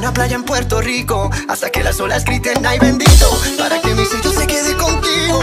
una playa en Puerto Rico. Hasta que las olas griten, ay bendito Para que mi sello se quede contigo